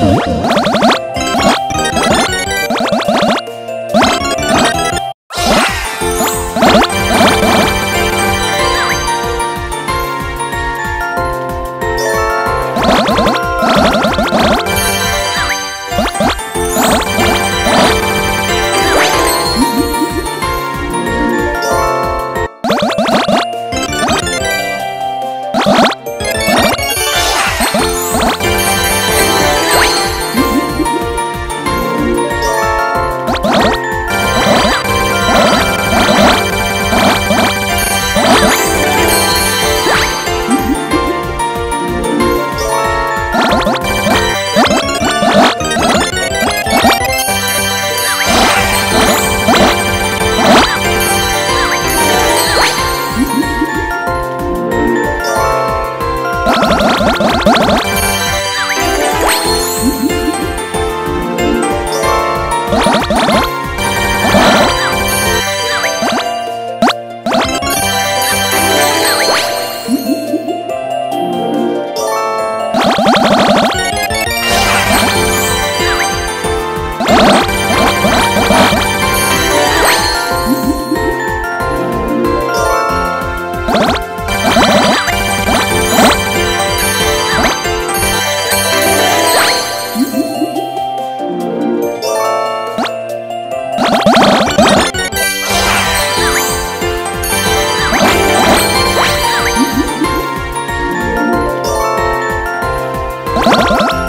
Música あ!